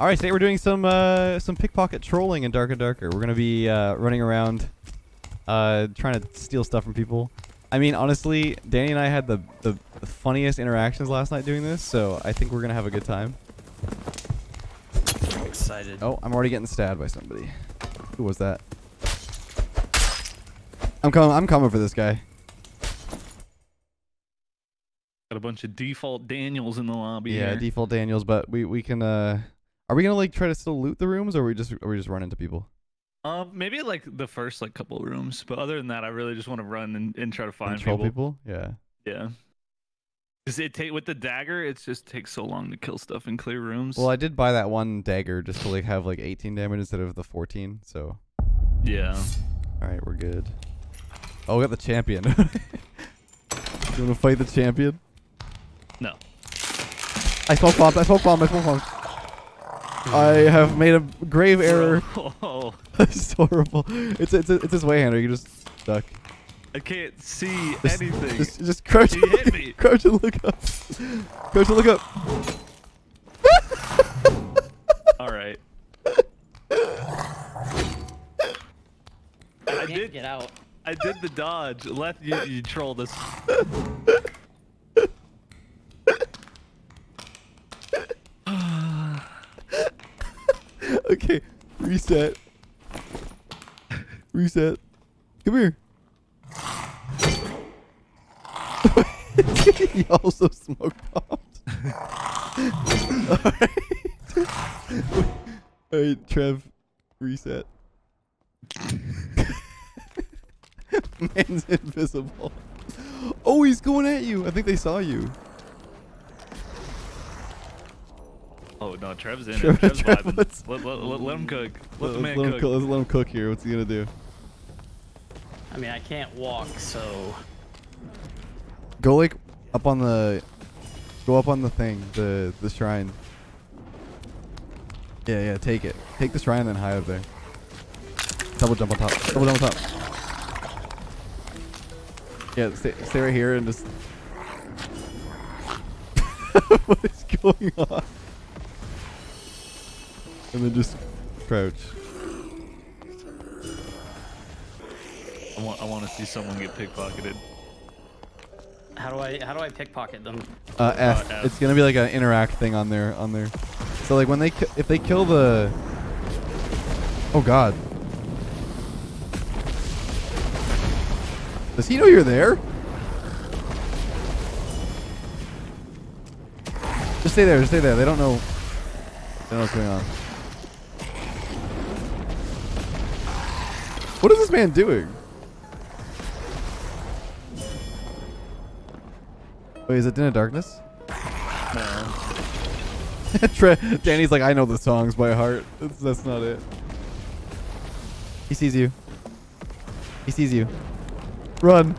All right, today we're doing some uh, some pickpocket trolling in Dark and Darker. We're gonna be uh, running around, uh, trying to steal stuff from people. I mean, honestly, Danny and I had the, the the funniest interactions last night doing this, so I think we're gonna have a good time. I'm excited. Oh, I'm already getting stabbed by somebody. Who was that? I'm coming. I'm coming for this guy. Got a bunch of default Daniels in the lobby. Yeah, here. default Daniels, but we we can. uh Are we gonna like try to still loot the rooms, or we just or we just run into people? Um, maybe like the first like couple rooms, but other than that, I really just want to run and, and try to find Control people. people? Yeah. Yeah. Cause it take with the dagger, it just takes so long to kill stuff in clear rooms. Well, I did buy that one dagger just to like have like 18 damage instead of the 14. So, yeah. all right, we're good. Oh, we got the champion. you want to fight the champion? No. I smoke bomb. I smoke bomb. I smoke bomb. I have made a grave error. Oh, it's horrible. It's it's it's his way hander. You just duck. I can't see Just, anything. Just just crouch. He and hit look- me. Crouch and look up. Crouch and look up. All right. I Can't did. get out. I did the dodge. Left. You, you trolled us. Okay, reset. Reset. Come here. he also smoke bombed. Alright. Alright, Trev, reset. Man's invisible. Oh, he's going at you. I think they saw you. Oh no, Trev's in Trev- it. Trev's Trev, vibing. let's- Let, let, let, let him cook. Let, the let's, man let him cook. cook. let's let him cook here. What's he gonna do? I mean, I can't walk, so Go like up on the, go up on the thing, the the shrine. Yeah, yeah. Take it. Take the shrine, and then high up there. Double jump on top. Double jump on top. Yeah, stay, stay right here and just. what is going on? And then just crouch. I want. I want to see someone get pickpocketed. how do I how do I pickpocket them? Uh, F. F. It's gonna be like an interact thing on there, on there. So like when they, if they kill the. Oh God. Does he know you're there? Just stay there. Just stay there. They don't know. They don't know what's going on. What is this man doing? Wait, is it Den of Darkness? No. Danny's like, I know the songs by heart. That's, that's not it. He sees you. He sees you. Run.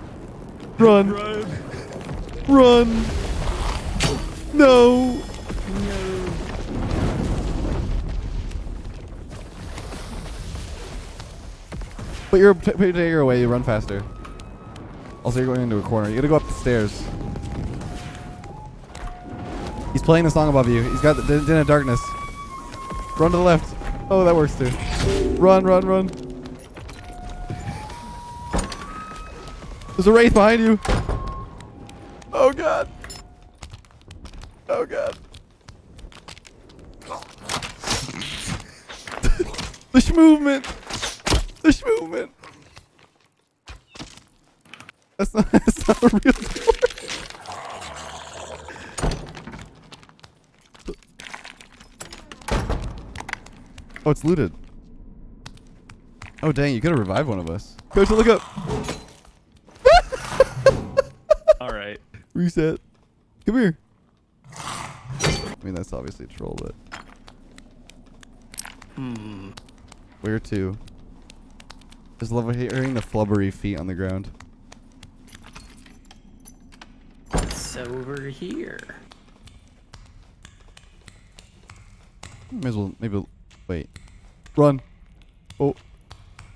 Run. Run. Run. No. Put your put your dagger away. You run faster. Also, you're going into a corner. You gotta go up the stairs. He's playing the song above you. He's got the Den of Darkness. Run to the left. Oh, that works too. Run, run, run. There's a wraith behind you. Oh god. Oh god. the sh movement. The sh movement. That's not, that's not a real door. Oh, it's looted. Oh, dang, you could have revived one of us. Coach, look up. All right. Reset. Come here. I mean, that's obviously a troll, but Hmm. where to? Just love hearing the flubbery feet on the ground. It's over here. May as well, maybe, wait. Run. Oh,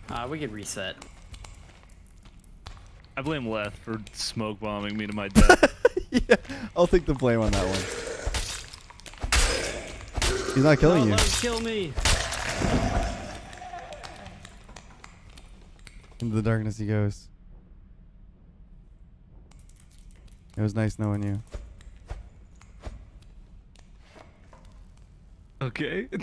Uh, we could reset. I blame Leth for smoke bombing me to my death. yeah, I'll take the blame on that one. He's not killing Don't you. let him kill me. Into the darkness he goes. It was nice knowing you. Okay.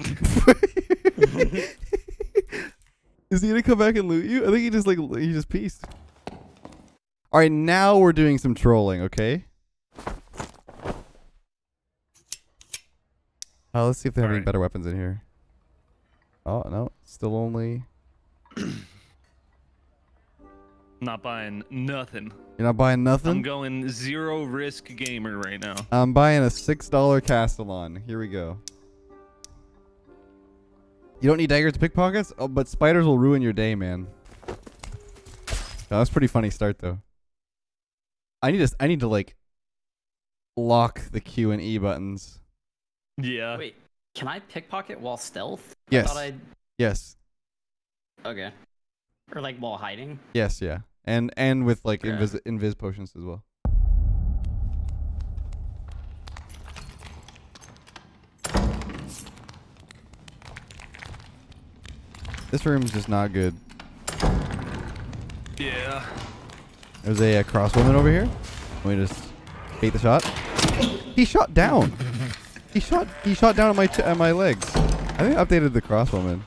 Is he gonna come back and loot you? I think he just like he just pieced. All right, now we're doing some trolling, okay? Uh, let's see if they have any better weapons in here. Oh no, still only. Not buying nothing. You're not buying nothing. I'm going zero risk gamer right now. I'm buying a six dollar Castillon. Here we go. You don't need daggers to pickpockets, oh, but spiders will ruin your day, man. Oh, that's a pretty funny start though. I need to I need to like lock the Q and E buttons. Yeah. Wait, can I pickpocket while stealth? Yes. I thought I'd... Yes. Okay. Or like while hiding. Yes, yeah. And and with like Yeah. invis invis potions as well. This room's just not good. Yeah. There's a, uh crosswoman over here. Let me just bait the shot. He shot down. he shot. He shot down at my ch- at my legs. I think I updated the crosswoman.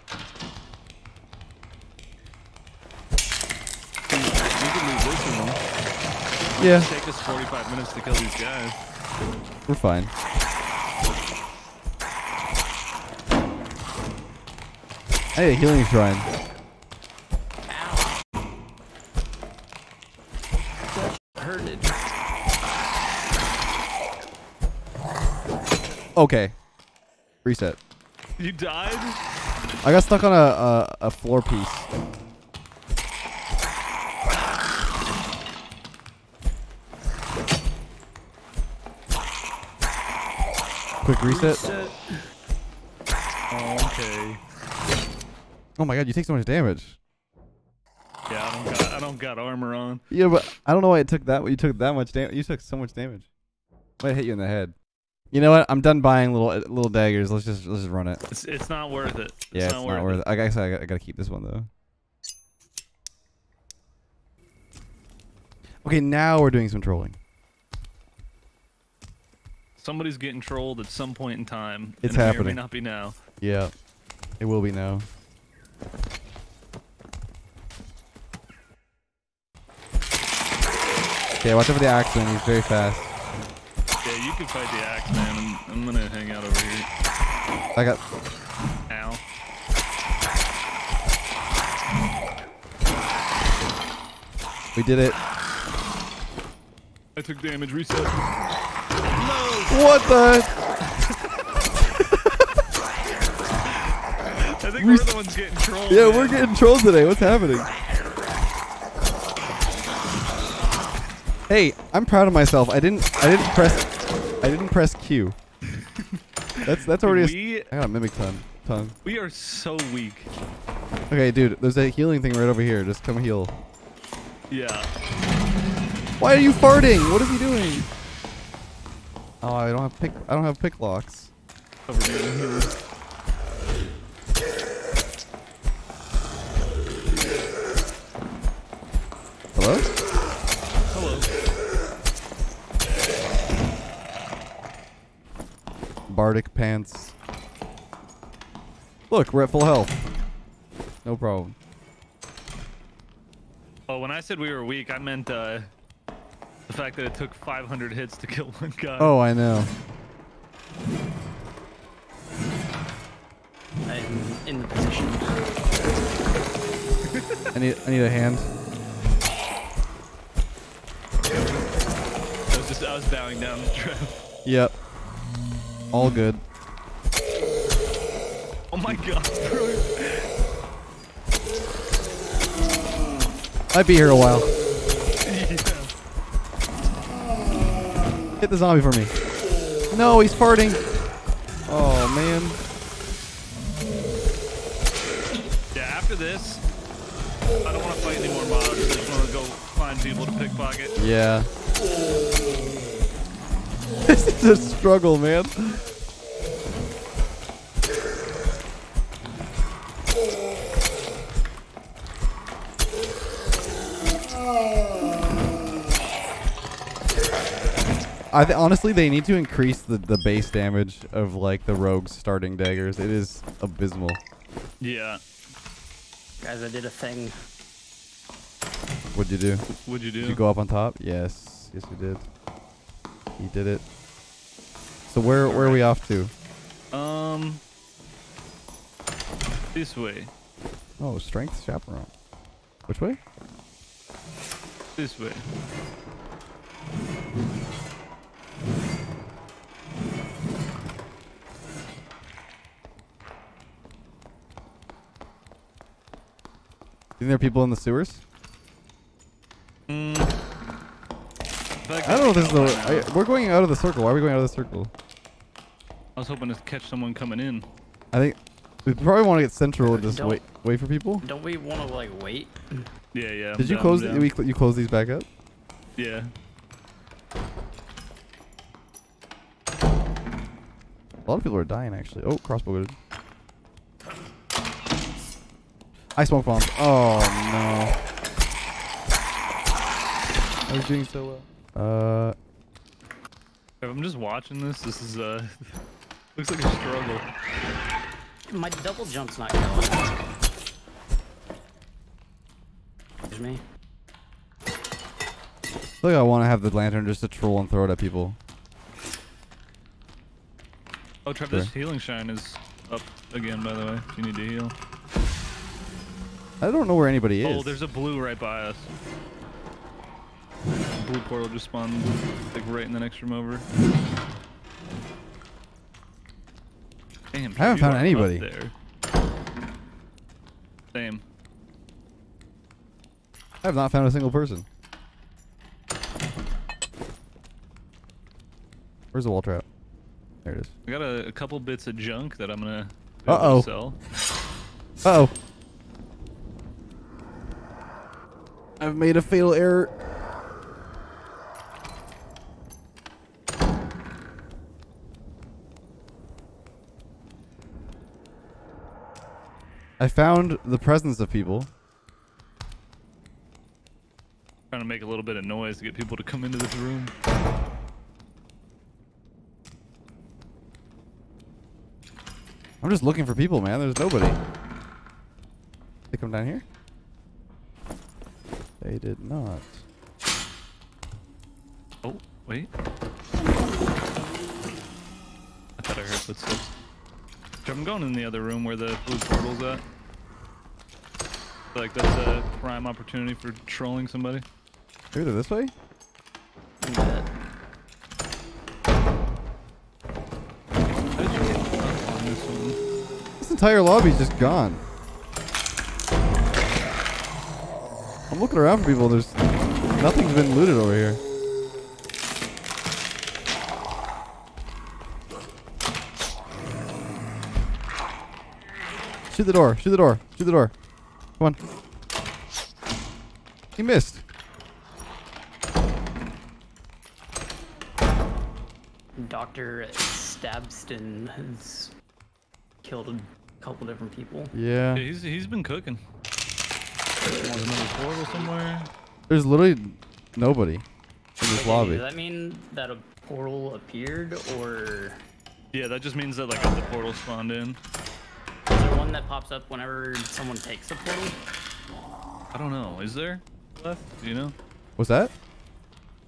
We can lose this one. Yeah, Take us 45 minutes to kill these guys. we're fine. Hey, a healing shrine. Okay. Reset. You died? I got stuck on a a, a floor piece. Quick reset. Oh, okay. Oh my god, you take so much damage. Yeah, I don't got I don't got armor on. Yeah, but I don't know why it took that. You took that much damage. You took so much damage. Might hit you in the head. You know what? I'm done buying little little daggers. Let's just let's just run it. It's it's not worth it. It's yeah, not it's not worth it. I guess I, got- I gotta keep this one though. Okay, now we're doing some trolling. Somebody's getting trolled at some point in time. It's and it may or. May not be now. Yeah, it will be now. Okay, watch out for the axeman. He's very fast. Yeah, you can fight the axe man. I'm, I'm gonna hang out over here. I got. Ow. We did it. I took damage. Reset. No. What the? I think We we're the ones getting trolled. Yeah, man. we're getting trolled today. What's happening? Hey, I'm proud of myself. I didn't. I didn't press. I didn't press Q. That's that's already. We I got a mimic tongue. Tongue. we are so weak. Okay, dude. There's a healing thing right over here. Just come heal. Yeah. Why are you farting? What is he doing? Oh, I don't have pick. I don't have pick locks. Over here. Bardic pants. Look, we're at full health. No problem. Oh, when I said we were weak, I meant uh, the fact that it took 500 hits to kill one guy. Oh, I know. I'm in the position. I need. I need a hand. I was just I was bowing down the trap. Yep. All good. Oh my god, bro. Might be here a while. yeah. Hit the zombie for me. No, he's farting. Oh man. Yeah, after this, I don't want to fight any more mobs. I just want to go find people to pickpocket. Yeah. It's is a struggle, man. I th honestly, they need to increase the, the base damage of like the rogue's starting daggers. It is abysmal. Yeah. Guys, I did a thing. What'd you do? What'd you do? Did you go up on top? Yes. Yes, you did. You did it. So where where are we off to? Um. This way. Oh, strength chaperone. Which way? This way. Think there are people in the sewers? Mm. I don't know if this is the. I, we're going out of the circle. Why are we going out of the circle? I was hoping to catch someone coming in. I think we probably want to get central and just Don't- wait wait for people. Don't we want to like wait? Yeah, yeah. I'm Did you down, close? I'm The, we cl- you close these back up? Yeah. A lot of people are dying actually. Oh, crossbow loaded. I smoke bombs. Oh no. I was doing so well. Uh, If I'm just watching this, this is uh, looks like a struggle. My double jump's not going. Excuse me. I feel like I want to have the lantern just to troll and throw it at people. Oh, Trev, this healing shine is up again, by the way. If you need to heal. I don't know where anybody oh, is. Oh, there's a blue right by us. Blue portal just spawned like right in the next room over. Damn, Trev, haven't found anybody. There. Same. I have not found a single person. Where's the wall trap? There it is. I got a, a couple bits of junk that I'm gonna Uh-oh. sell. Uh oh. I've made a fatal error. I found the presence of people. Trying to make a little bit of noise to get people to come into this room. I'm just looking for people, man. There's nobody. They come down here? They did not. Oh, wait. I thought I heard footsteps. I'm going in the other room where the blue portal's at. like that's a prime opportunity for trolling somebody. They're this way? This? This entire lobby's just gone. I'm looking around for people. There's nothing's been looted over here. Shoot the door. Shoot the door. Shoot the door. Come on. He missed. Dr. Stabston has killed a couple different people. Yeah. Yeah, he's he's been cooking. There's another portal somewhere. There's literally nobody in this Wait, lobby. Does that mean that a portal appeared, or Yeah, that just means that like the portal spawned in. Is there one that pops up whenever someone takes a portal? I don't know. Is there left? Do you know? What's that?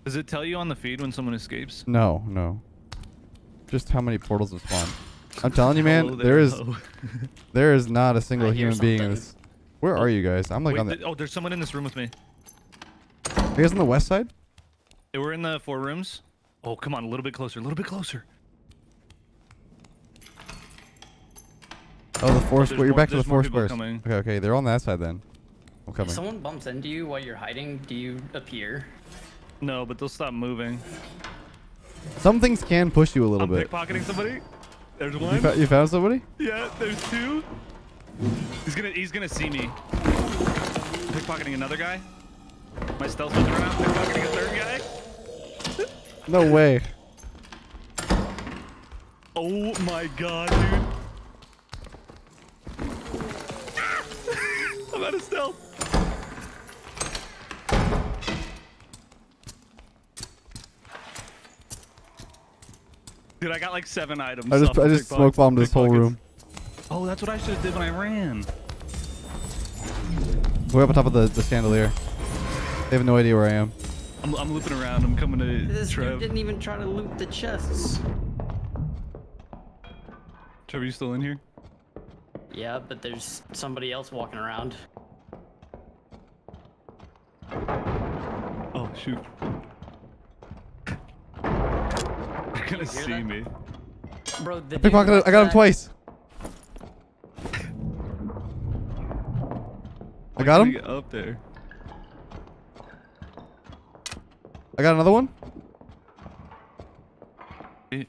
Does it tell you on the feed when someone escapes? No, no. Just how many portals have spawned. I'm telling you, Oh, man, there is there is not a single I hear human being in this. Where are you guys? I'm like Wait, on the. th- oh, there's someone in this room with me. Are you guys on the west side? Hey, we're in the four rooms. Oh, come on, a little bit closer, a little bit closer. Oh, the four. there's square. You're back to the there's more four squares. coming. Okay, okay, they're on that side then. I'm If coming. someone bumps into you while you're hiding, do you appear? No, but they'll stop moving. Some things can push you a little I'm bit. pickpocketing somebody. There's You, one. fou- you found somebody? yeah, there's two. He's gonna he's gonna see me. Pickpocketing another guy. My stealth was run out. Pickpocketing a third guy. No way. Oh my god, dude. I'm out of stealth. Dude, I got like seven items. I just I just smoke bombed this whole room. Oh, that's what I should have did when I ran. Way up on top of the, the chandelier. They have no idea where I am. I'm, I'm looping around. I'm coming to This Trev. dude didn't even try to loot the chests. Trevor, you still in here? Yeah, but there's somebody else walking around. Oh shoot. They're gonna see that? me. Bro, the dude Pickpocketed. I got him twice. I got him. Get up there. I got another one. Eh.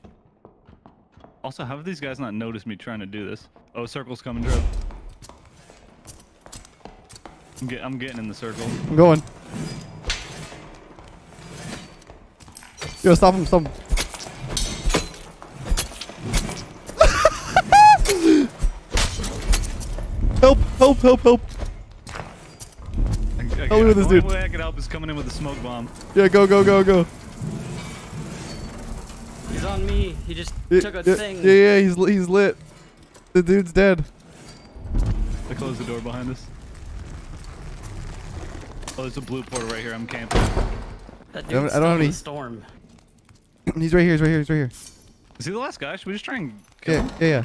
Also, how have these guys not noticed me trying to do this? Oh, circle's coming, Trev. I'm, get, I'm getting in the circle. I'm going. Yo, stop him! Stop him! help! Help! Help! Help! I, I me with this the only way I can help is coming in with a smoke bomb. Yeah, go! Go! Go! Go! He's on me. He just Yeah, took a yeah, thing. yeah, yeah, he's he's lit. The dude's dead. I closed the door behind us. Oh, there's a blue portal right here. I'm camping. That I don't- I don't have any- the storm. he's right here. He's right here. He's right here. Is he the last guy? Should we just try and kill Yeah, him? yeah, yeah.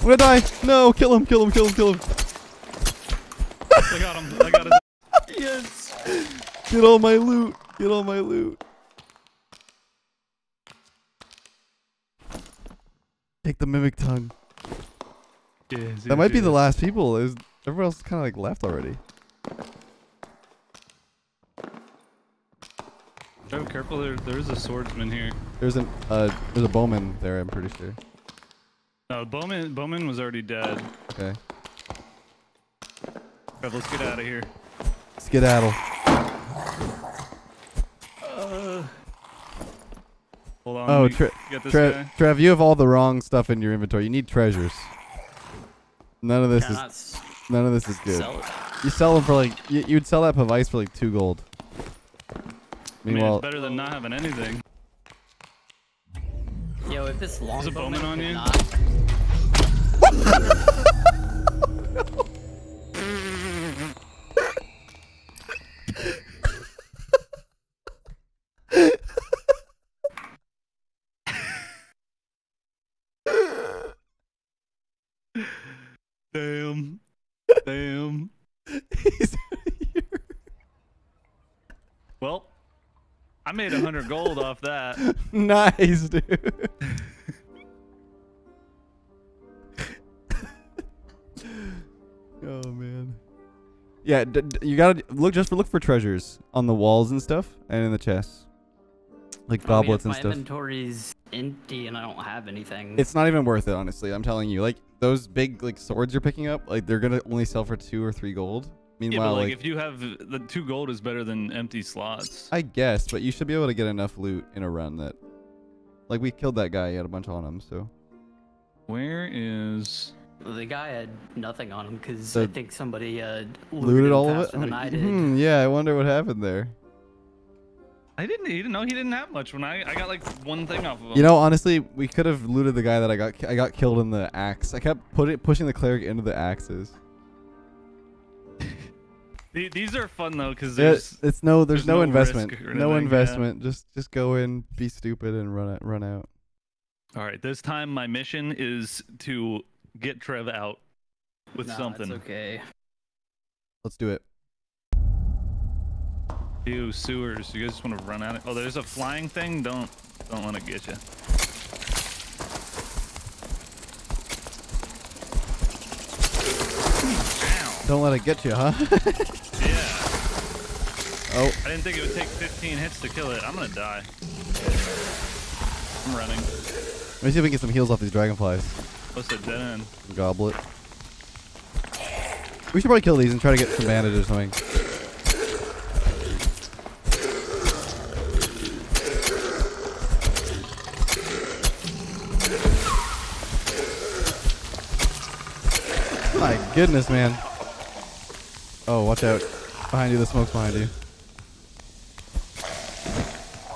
I'm gonna die. No, kill him, kill him, kill him, kill him. I got him. I got him. Yes. Get all my loot. Get all my loot. Take the mimic tongue. Yes, That might be the last people. There's everyone else kind of like left already. Oh, careful! There, there is a swordsman here. There's an uh, there's a bowman there. I'm pretty sure. No, Bowman. Bowman was already dead. Okay. Trev, let's get out of here. Skedaddle. Hold on. Oh, let Tre- Trev, guy. Trev, you have all the wrong stuff in your inventory. You need treasures. None of this Can is none of this is good. sell? You sell them for like you, you'd sell that Pavise for like two gold. I mean, Meanwhile, it's better than not having anything. Yo, if this long Is a bowman on you? Not, Damn. Damn. he's here. Well, I made a hundred gold off that. nice, dude. oh man. Yeah, d- d- you gotta look just for look for treasures on the walls and stuff, and in the chests, like I mean, goblets if and my stuff. inventory's empty and I don't have anything. It's not even worth it, honestly. I'm telling you. Like those big like swords you're picking up, like they're gonna only sell for two or three gold. Yeah, but like, like, if you have the two gold is better than empty slots. I guess, but you should be able to get enough loot in a run that, like, we killed that guy. He had a bunch on him, so Where is? the guy had nothing on him because I think somebody uh, looted, looted him all of it. than I did. Hmm, yeah, I wonder what happened there. I didn't. He didn't know he didn't have much when I I got like one thing off of him. You know, honestly, we could have looted the guy that I got. I got killed in the axe. I kept putting pushing the cleric into the axes. The- these are fun though because There- there's it's no, there's, there's no, no investment. No anything, yeah. investment. Just just go in, be stupid, and run out. Run out. All right, this time my mission is to get Trev out with Nah, something. It's okay. Let's do it. Ew, sewers. You guys just want to run out it? Oh, there's a flying thing. Don't don't want to get you. Don't let it get you, huh? Yeah. oh, I didn't think it would take 15 hits to kill it. I'm gonna die. I'm running. let me see if we can get some heals off these dragonflies. What's a dead end? Goblet. We should probably kill these and try to get some bandages or something. My goodness, man. Oh, watch out. Behind you, the smoke's behind you.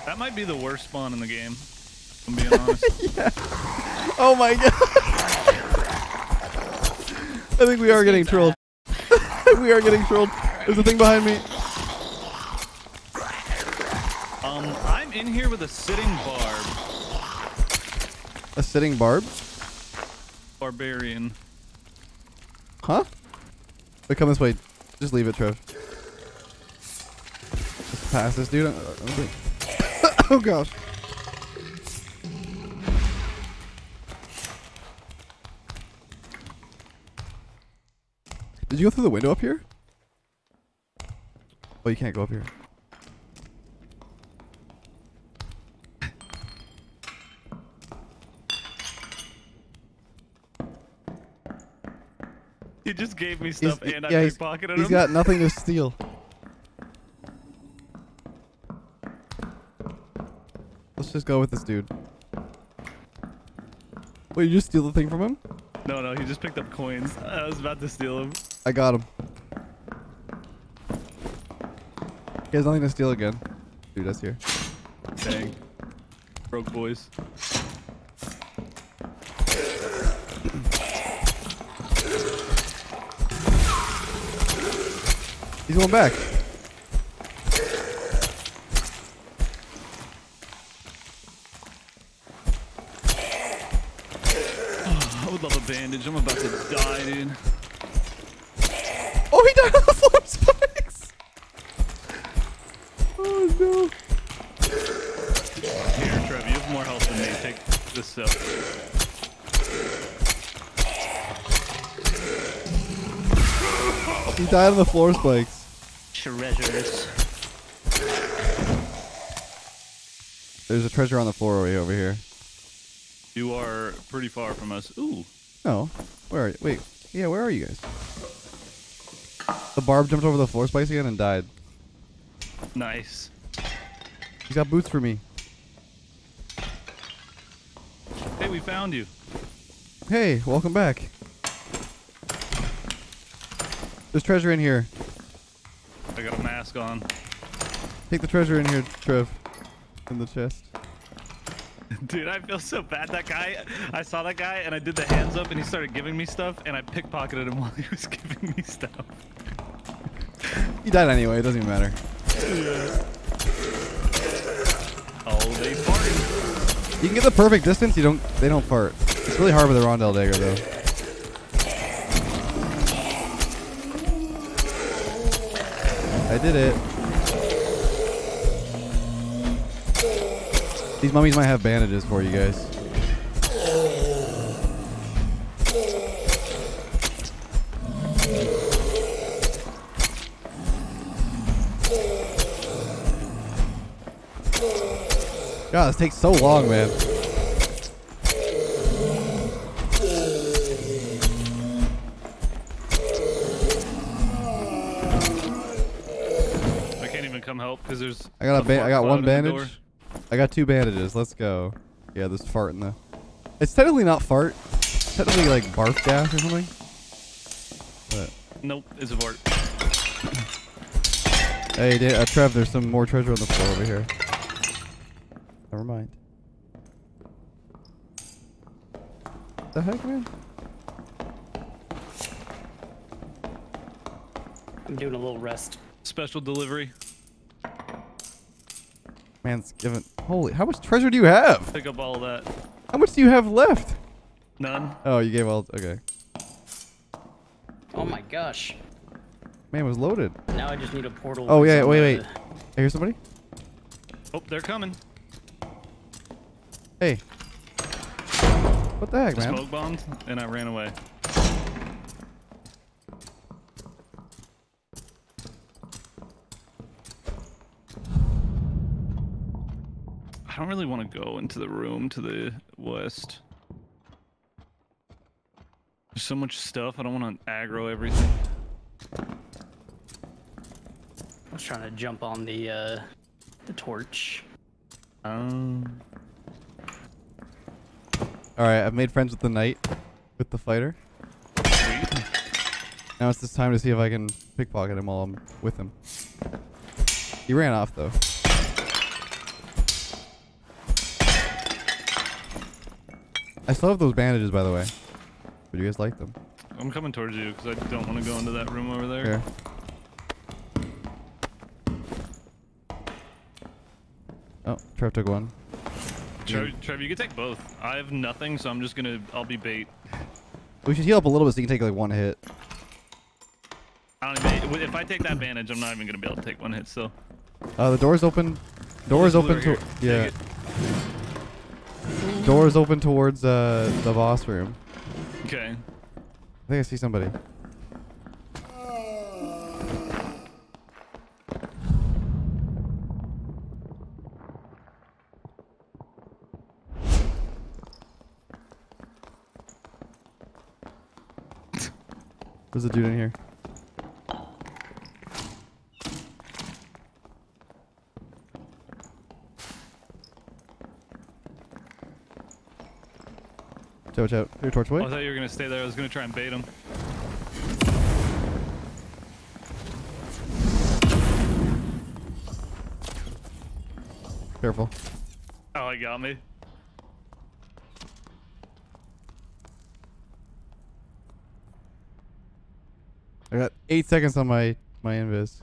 That might be the worst spawn in the game. if I'm being honest. Oh my god. I think we are getting trolled. we are getting trolled. There's a thing behind me. Um, I'm in here with a sitting barb. A sitting barb? Barbarian. Huh? Wait, come this way. Just leave it, Trev. Just pass this dude. Oh gosh. Did you go through the window up here? Oh, you can't go up here. He just gave me stuff He's- and I yeah, he's- pickpocketed He's him. got nothing to steal. Let's just go with this dude. Wait, you just steal the thing from him? No, no, he just picked up coins. I was about to steal him. I got him. He has nothing to steal again. Dude, that's here. Dang. Broke boys. He's going back. I would love a bandage. I'm about to die, dude. Oh, he died on the floor spikes. Oh no. Here, Trev, you have more health than me. Take this stuff. He died on the floor spikes. Treasures. There's a treasure on the floor way over here. You are pretty far from us. Ooh. No. Where are you? Wait. Yeah, where are you guys? The barb jumped over the floor spikes again and died. Nice. He's got boots for me. Hey, we found you. Hey, welcome back. There's treasure in here. I got a mask on. Take the treasure in here, Trev. In the chest. Dude, I feel so bad. That guy, I saw that guy and I did the hands up and he started giving me stuff and I pickpocketed him while he was giving me stuff. He died anyway, it doesn't even matter. Oh, they farted. You can get the perfect distance, you don't they don't fart. It's really hard with a rondel dagger though. I did it. These mummies might have bandages for you guys. God, this takes so long, man. One in the door. bandage. I got two bandages. Let's go. Yeah, this fart in the. It's technically not fart. It's technically like barf gas or something. But Nope, it's a fart. hey, da- uh, Trev, there's some more treasure on the floor over here. Never mind. The heck, man? I'm doing a little rest. Special delivery. Man's given. Holy, how much treasure do you have? Pick up all that. How much do you have left? None. Oh, you gave all. Okay. Oh my gosh. Man, it was loaded. Now I just need a portal. Oh yeah, some, wait, uh, wait. I hear somebody. Oh, they're coming. Hey. What the heck, man? Smoke bombed, and I ran away. I don't really want to go into the room to the west. There's so much stuff. I don't want to aggro everything. I was trying to jump on the uh, the torch. Um, All right, I've made friends with the knight, with the fighter. sweet. Now it's this time to see if I can pickpocket him while I'm with him. He ran off though. I still have those bandages, by the way. Would you guys like them? I'm coming towards you because I don't want to go into that room over there. Here. Oh, Trev took one. Trev, Trev, you can take both. I have nothing, so I'm just gonna. I'll be bait. We should heal up a little bit so you can take like one hit. I don't even. If I take that bandage, I'm not even gonna be able to take one hit. So. Uh, the door's open. Door's open to here. yeah. Door's open towards uh the boss room. Okay. I think I see somebody. There's a dude in here. Watch out. Your torch Oh. I thought you were gonna stay there. I was gonna try and bait him. Careful. Oh, he got me. I got eight seconds on my my invis.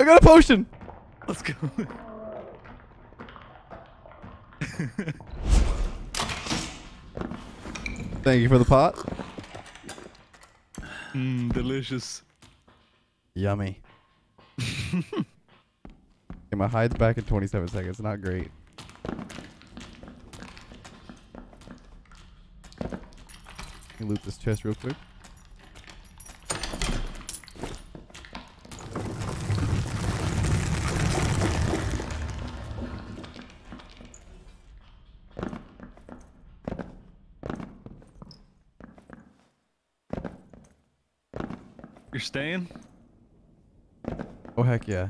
I got a potion. Let's go. Thank you for the pot. Mmm, delicious. Yummy. okay, my hide's back in 27 seconds. Not great. Let me loot this chest real quick. Staying? Oh heck yeah.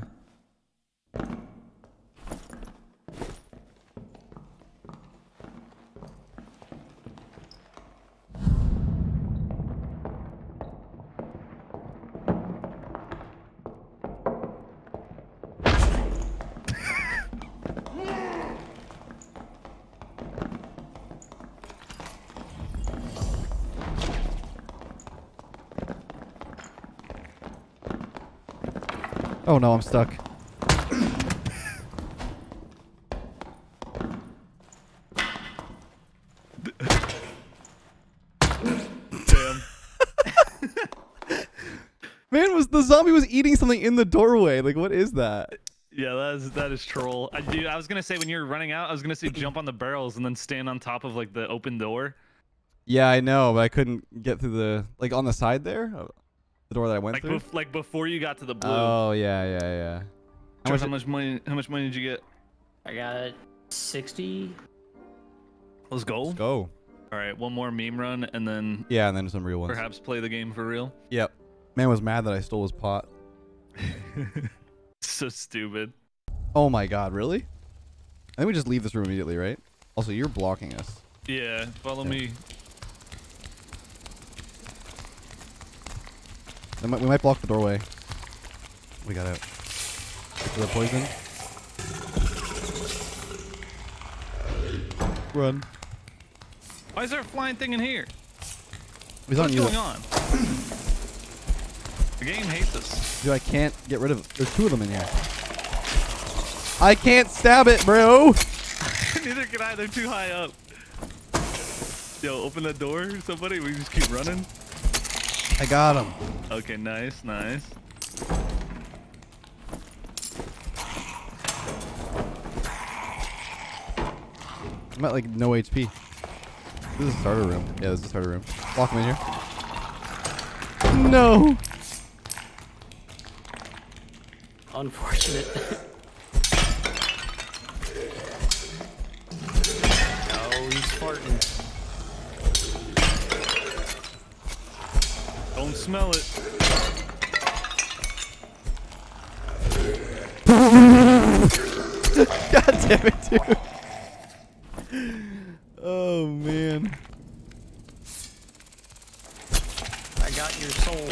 Oh no, I'm stuck. Damn. Man, was the zombie was eating something in the doorway? Like, what is that? Yeah, that is that is troll. I dude, I was gonna say when you were running out, I was gonna say jump on the barrels and then stand on top of like the open door. Yeah, I know, but I couldn't get through the like on the side there, the door that I went Like through. bef- like before you got to the blue. Oh yeah, yeah, yeah. How, much much, how much money? How much money did you get? I got 60. Let's go. Let's go. All right, one more meme run and then Yeah, and then some real ones. perhaps play the game for real. Yep. Man was mad that I stole his pot. so stupid. Oh my god, really? I think we just leave this room immediately, right? Also, you're blocking us. Yeah, follow me. Might, we might block the doorway. We got out. Get to the poison. Run. Why is there a flying thing in here? He's on What's you. going on? The game hates us. Dude, I can't get rid of it. There's two of them in here. I can't stab it, bro. Neither can I. They're too high up. Yo, open that door, somebody. We just keep running. I got him. Okay, nice, nice. I'm at like no HP. This is a starter room. Yeah, this is a starter room. Lock him in here. No. Unfortunate. oh, he's farting. Don't Don't smell it. God damn it, dude. Oh man. I got your soul.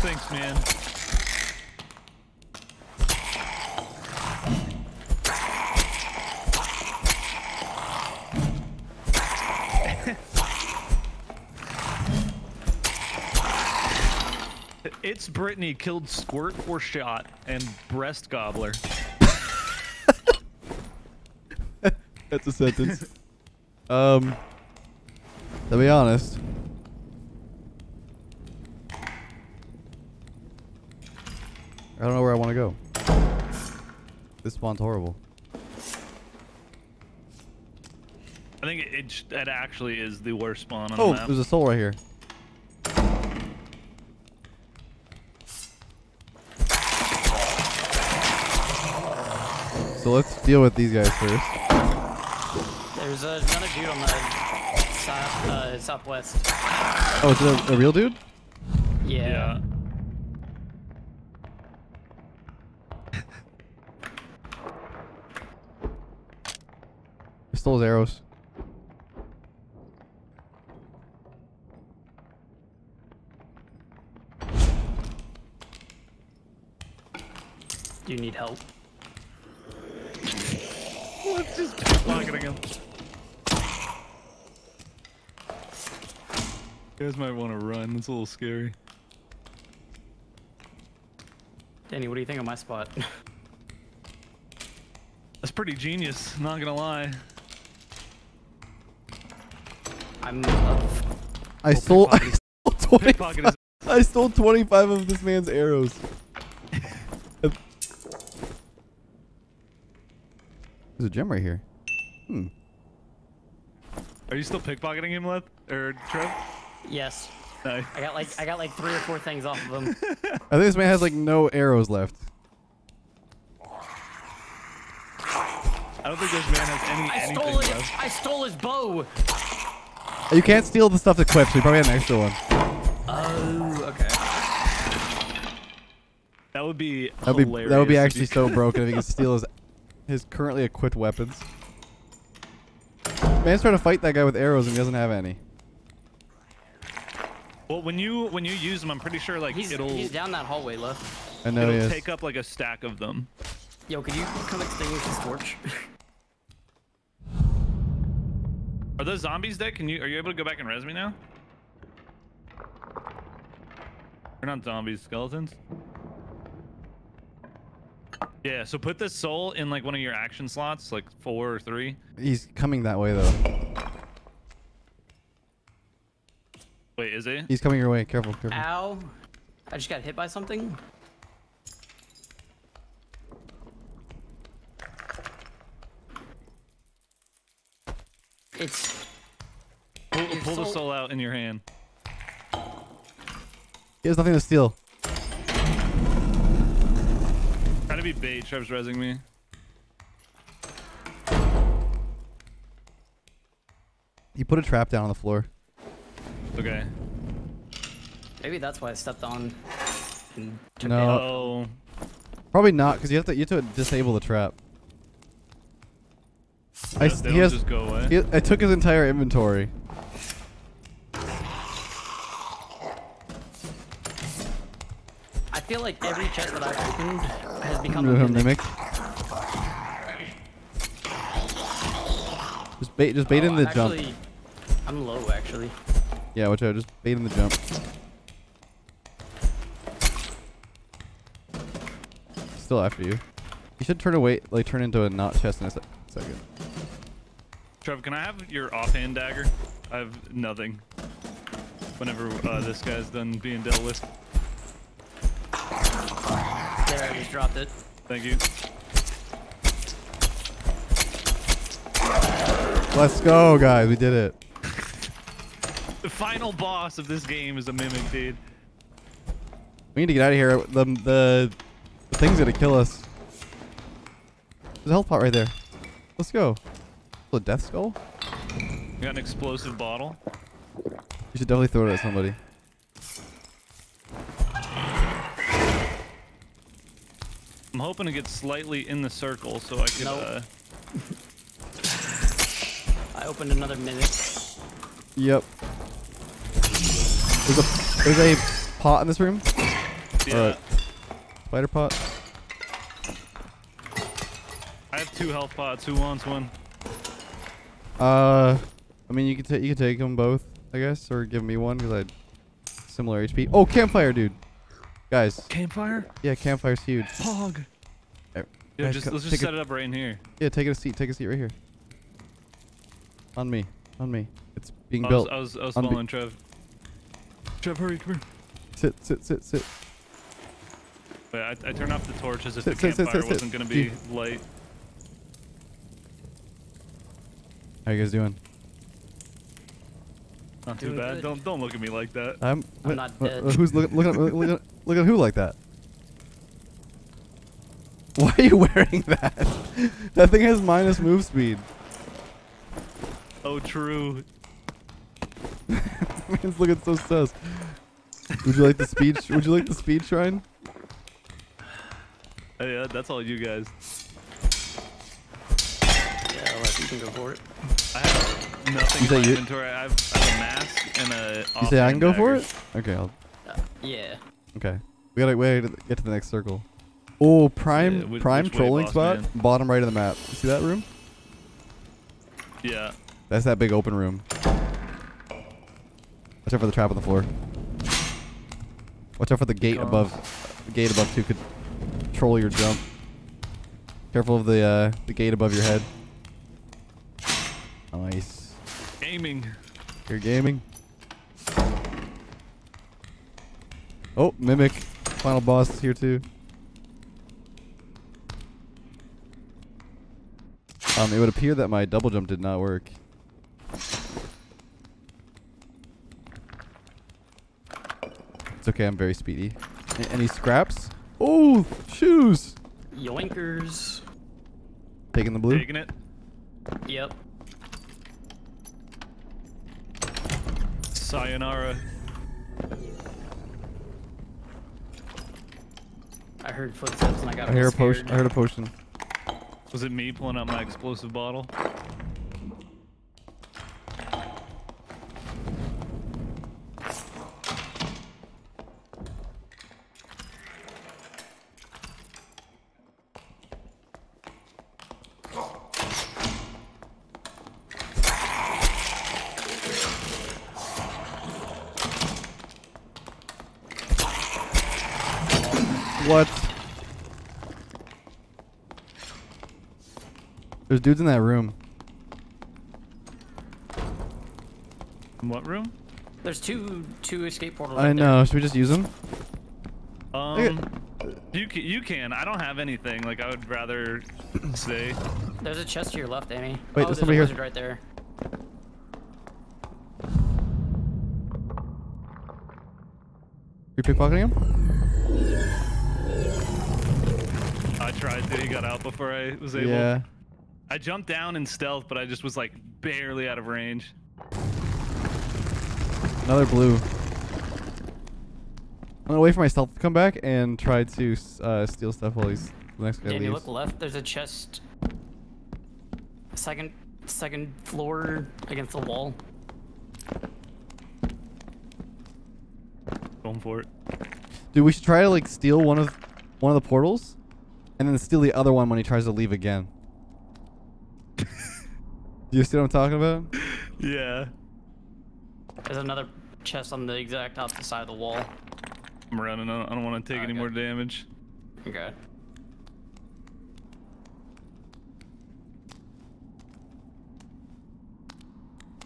Thanks, man. It's Brittany killed Squirt for shot and Breast Gobbler. That's a sentence. um. To be honest. I don't know where I want to go. This spawn's horrible. I think it, it, that actually is the worst spawn on Oh, the map. there's a soul right here. So let's deal with these guys first. There's another dude on the south, uh, southwest. Oh, is it a, a real dude? Yeah. yeah. He stole his arrows. Do you need help? Let's just pocketing him. You guys might want to run. It's a little scary. Danny, what do you think of my spot? That's pretty genius. Not gonna lie. I'm. I stole. I stole twenty. I stole twenty-five of this man's arrows. There's a gem right here. Hmm. Are you still pickpocketing him, Leth? Or Trev? Yes. No. I got like I got like three or four things off of him. I think this man has like no arrows left. I don't think this man has any I anything stole it. left. I stole his bow. You can't steal the stuff to equip, so you probably had an extra one. Oh, okay. That would be That'd be hilarious. that would be actually so broken if he could steal his his currently equipped weapons. Man's trying to fight that guy with arrows and he doesn't have any. Well, when you when you use them, I'm pretty sure like He's it'll he's down that hallway left. I know he it'll is. take up like a stack of them. Yo, could you come extinguish this torch? Are those zombies dead? Can you are you able to go back and res me now? They're not zombies, skeletons. Yeah, so put this soul in like one of your action slots, like four or three. He's coming that way though. Wait, is he? He's coming your way. Careful, careful. Ow! I just got hit by something. It's Pull, Your pull the soul- soul out in your hand. He has nothing to steal. Try to be bait. Trev's resing me. He put a trap down on the floor. Okay. maybe that's why I stepped on. No. it. Probably not, because you have to you have to disable the trap. I, they s- he has, just go away. he, I took his entire inventory. I feel like every chest that I've opened has become a mimic. mimic. Just bait, just bait Oh, in the I'm jump. I'm low actually. Yeah, watch out. Just bait in the jump. Still after you. You should turn away, like turn into a not chest in a sec- second. Trev, can I have your offhand dagger? I have nothing. Whenever uh, this guy's done being dealt with. There, I just dropped it. Thank you. Let's go, guys. We did it. The final boss of this game is a mimic, dude. We need to get out of here. The the, the thing's gonna kill us. There's a health pot right there. Let's go. A death skull? We got an explosive bottle. You should definitely throw it at somebody. Hoping to get slightly in the circle so I can. Nope. Uh, I opened another minute. Yep. There's a there's a pot in this room. yeah. Alright. Spider pot. I have two health pots. Who wants one? Uh, I mean you could take you could take them both, I guess, or give me one because I had similar HP. Oh, campfire, dude. Guys, Campfire. yeah, campfire's huge. Pog. Yeah, guys, just let's just set it up right in here. Yeah, take a seat. Take a seat right here. On me. On me. It's being I was, built. I was, I was On be- following Trev. Trev, hurry, come here. Sit, sit, sit, sit. Wait, I, I turned off the torch as if Sit, the sit, sit, campfire sit, sit. wasn't gonna be Dude. light. How you guys doing? Not too Doing bad. good. Don't don't look at me like that. I'm. what- not dead. who's looking? Looking at, looking at, looking at who like that? Why are you wearing that? that thing has minus move speed. Oh, true. Man's looking so sus. Would you like the speed? would you like the speed shrine? Hey, uh, that's all you guys. Yeah, like, you can go for it. I have nothing You in say my you- inventory. I have, I have a mask and a. You say I can offhand go for it? Okay, I'll. Uh, yeah. Okay. We gotta wait to get to the next circle. Oh, prime Yeah, which- prime which trolling boss spot, man? bottom right of the map. You see that room? Yeah. That's that big open room. Watch out for the trap on the floor. Watch out for the gate Gone. above. The gate above too could troll your jump. Careful of the uh, the gate above your head. Nice. Gaming. You're gaming. Oh, mimic. Final boss is here too. Um, it would appear that my double jump did not work. It's okay, I'm very speedy. A- any scraps? Oh, shoes! Yoinkers. Taking the blue. Taking it. Yep. Sayonara. I heard footsteps and I got I real hear a scared. potion. I heard a potion. Was it me pulling out my explosive bottle? What? There's dudes in that room. In what room? There's two two escape portals. I right there. know. Should we just use them? Um, you can, you can. I don't have anything. Like I would rather stay. There's a chest to your left, Amy. Wait, oh, there's there's somebody a here. right there. You pickpocketing him? I tried to. He got out before I was able. Yeah. I jumped down in stealth, but I just was like barely out of range. Another blue. I'm gonna wait for my stealth to come back and try to uh, steal stuff while he's the next guy Jamie, leaves. look left. There's a chest. Second second floor against the wall. Going for it. Dude, we should try to like steal one of one of the portals, and then steal the other one when he tries to leave again. Do you see what I'm talking about? Yeah. There's another chest on the exact opposite side of the wall. I'm running. I don't, don't want to take any more damage. Okay.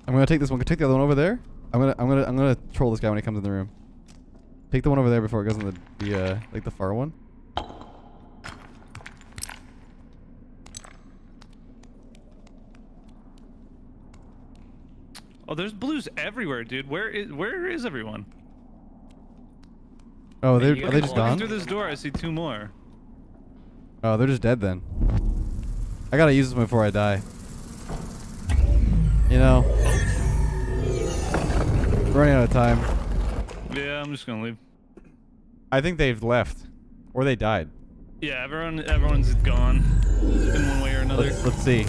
I'm gonna take this one. Take the other one over there. I'm gonna I'm gonna I'm gonna troll this guy when he comes in the room. Take the one over there before it goes in the the uh, like the far one. Oh, there's blues everywhere, dude. Where is where is everyone? Oh, they're are they just walking Walking gone? through this door, I see two more. Oh, they're just dead then. I gotta use this one before I die. You know, running out of time. Yeah, I'm just gonna leave. I think they've left, or they died. Yeah, everyone, everyone's gone in one way or another. Let's, let's see.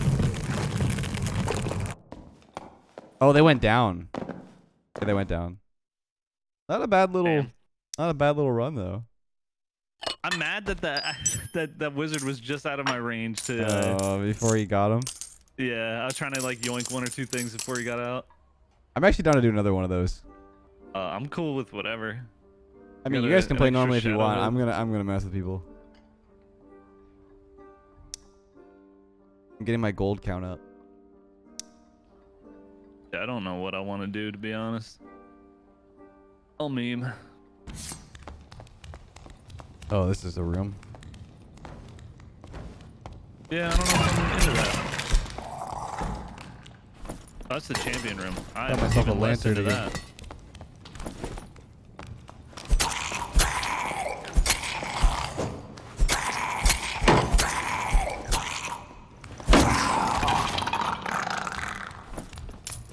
Oh, they went down. Yeah, they went down. Not a bad little, Damn. not a bad little run though. I'm mad that that that that wizard was just out of my range to. Uh, Uh, before he got him. yeah, I was trying to like yoink one or two things before he got out. I'm actually down to do another one of those. Uh, I'm cool with whatever. I mean, you guys can play normally if you want. I'm gonna, I'm gonna mess with people. I'm getting my gold count up. I don't know what I want to do to be honest. I'll meme. Oh, this is a room. Yeah, I don't know if I'm into that. Oh, that's the champion room. I Got am myself a lantern into again.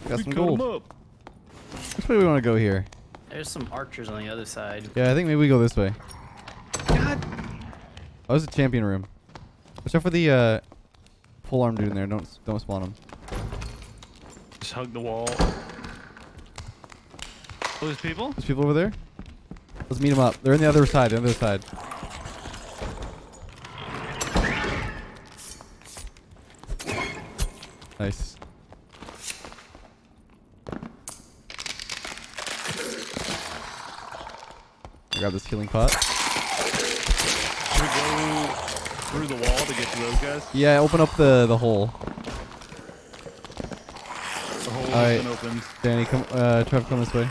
That. Got We some cut 'em gold. up. Which way we want to go here? There's some archers on the other side. Yeah, I think maybe we go this way. God. Oh, this is a champion room. Watch out for the uh, pole arm dude in there. Don't don't spawn him. Just hug the wall. Oh, there's people? There's people over there. Let's meet them up. They're on the other side. The other side. Nice. I got this healing pot. Should we go through the wall to get to those guys? Yeah, open up the the hole. The hole Alright. has been opened. Danny, come. Uh, Trev, come this way.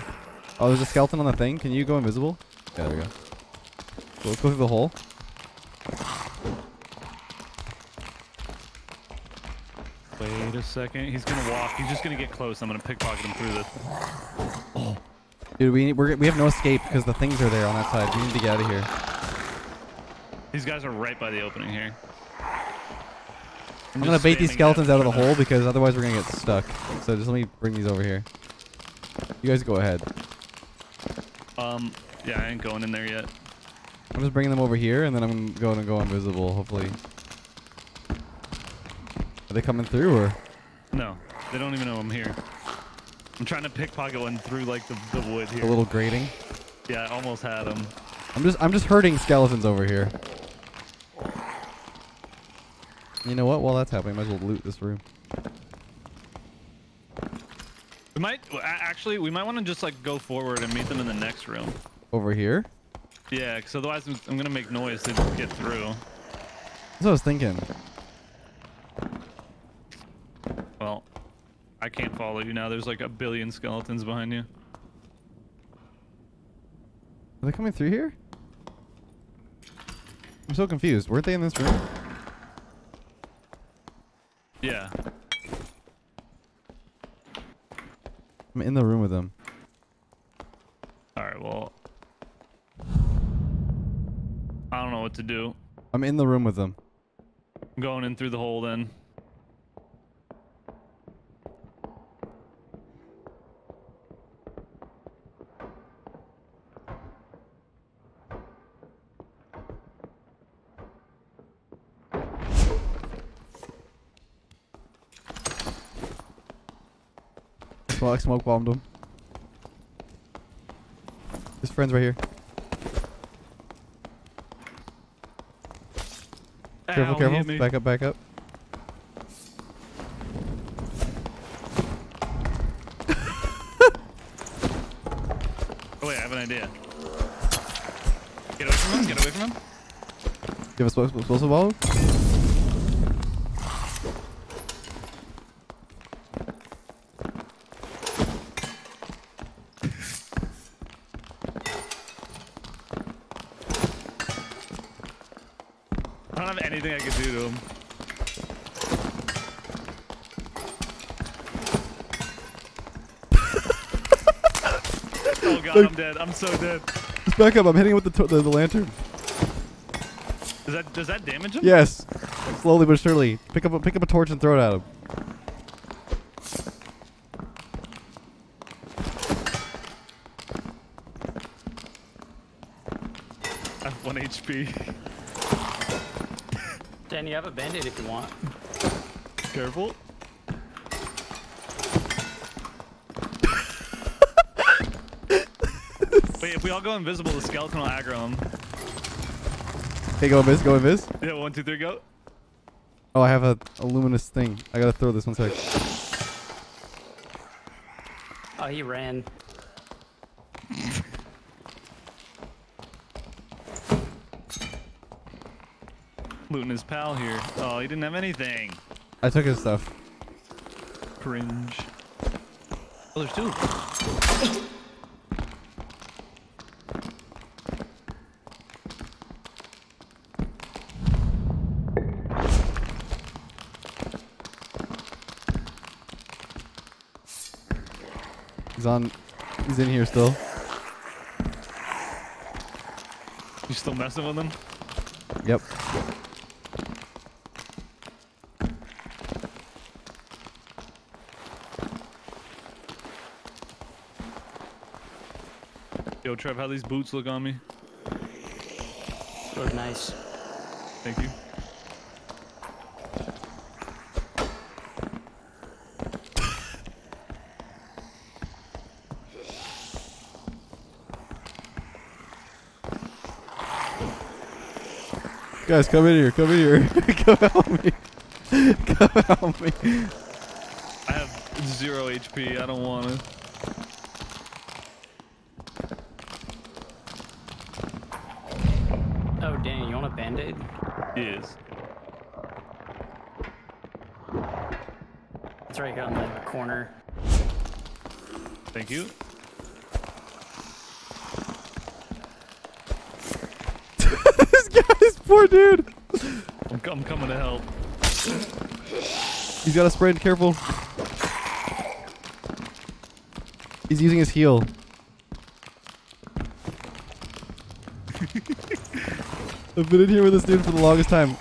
Oh, there's a skeleton on the thing. Can you go invisible? Yeah, there we go. So let's go through the hole. Wait a second. He's gonna walk. He's just gonna get close. I'm gonna pickpocket him through this. Dude, we we're, we have no escape because the things are there on that side. We need to get out of here. These guys are right by the opening here. I'm gonna bait these skeletons out of the hole because otherwise we're gonna get stuck. So just let me bring these over here. You guys go ahead. Um, yeah, I ain't going in there yet. I'm just bringing them over here and then I'm going to go invisible. Hopefully. Are they coming through or? No, they don't even know I'm here. I'm trying to pickpocket one through like the, the wood here. A little grating. Yeah, I almost had him. I'm just I'm just hurting skeletons over here. You know what? While that's happening, might as well loot this room. We might actually we might want to just like go forward and meet them in the next room. Over here? Yeah, because otherwise I'm, I'm gonna make noise to get through. That's what I was thinking. Well, I can't follow you now. There's like a billion skeletons behind you. Are they coming through here? I'm so confused. Weren't they in this room? Yeah. I'm in the room with them. All right. Well, I don't know what to do. I'm in the room with them. I'm going in through the hole then. Smoke, smoke bombed him. His friend's right here. Careful, Ow, he careful. Back up, back up. Oh wait, I have an idea. Get away from him. Get away from him. A smoke explosive bomb? Oh god, I'm dead. I'm so dead. Just back up. I'm hitting it with the, the, the lantern. Does that does that damage him? Yes. Slowly but surely. Pick up a, pick up a torch and throw it at him. I have one HP. Dan, you have a band-aid if you want. Careful. Wait, if we all go invisible, the skeleton will aggro him. Hey, go invis, go invis. Yeah, one, two, three, go. Oh, I have a, a luminous thing. I gotta throw this one sec. Oh, he ran. Looting his pal here. Oh, he didn't have anything. I took his stuff. Cringe. Oh, there's two. He's on. He's in here still. You still messing with him? Yep. Yo, Trev, how these boots look on me? Look nice. Thank you. Guys, come in here. Come in here. come help me. come help me. I have zero HP. I don't want to. Oh, Dan, you want a band-aid? Yes. It's right here on the corner. Thank you. this guy, this poor dude. I'm, I'm coming to help. He's got a sprain. Careful. He's using his heel. I've been in here with this dude for the longest time.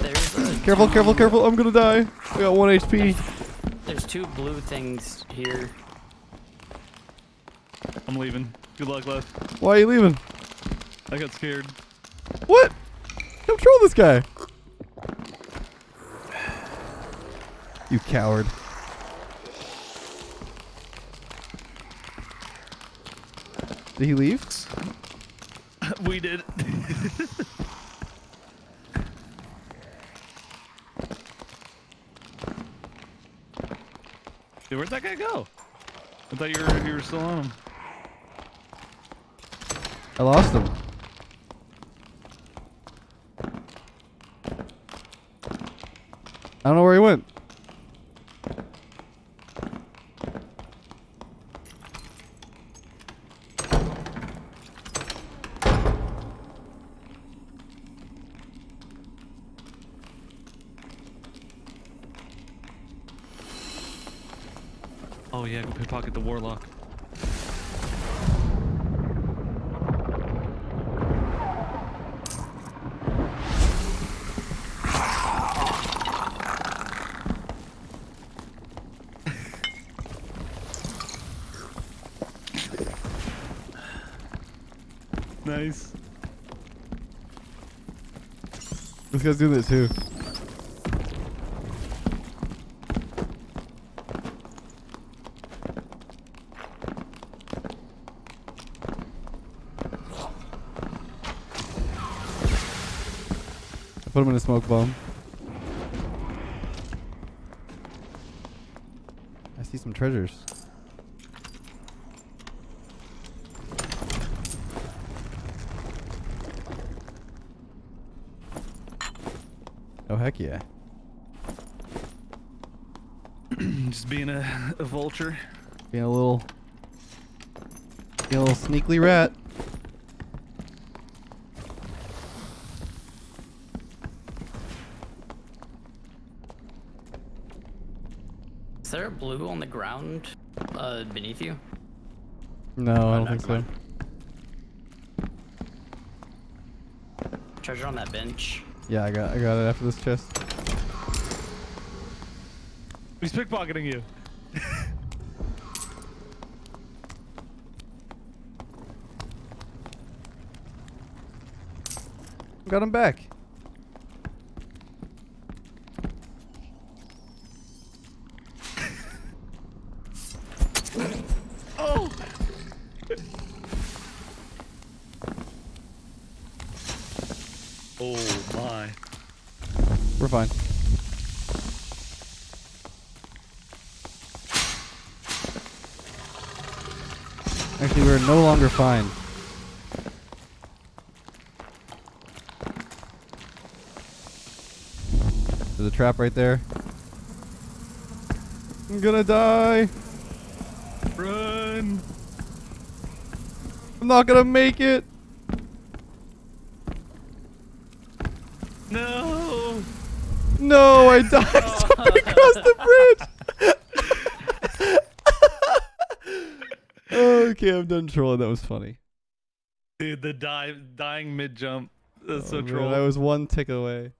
There's a Careful, careful, careful. I'm gonna die. I got one HP. There's two blue things here. I'm leaving. Good luck, Leth. Why are you leaving? I got scared. What? Control this guy. You coward. Did he leave? we did. Dude, where'd that guy go? I thought you were you were still on him. I lost him. I don't know where he went. Oh yeah, go pickpocket the warlock. nice. This guy's do it too. I put him in a smoke bomb. I see some treasures. Oh heck yeah. Just being a, a vulture. Being a little being a little sneakly rat. Is there a blue on the ground uh, beneath you? No, I don't no, think so. on. Treasure on that bench. Yeah, I got I got it after this chest. He's pickpocketing you. got him back. Oh! Oh my. We're fine. Actually, we're fine. There's a trap right there. I'm gonna die. Run! I'm not gonna make it. No! No, I died jumping across the bridge. okay, I'm done trolling. That was funny. Dude, the dive, dying mid jump. That's Oh, so man, troll. I was one tick away.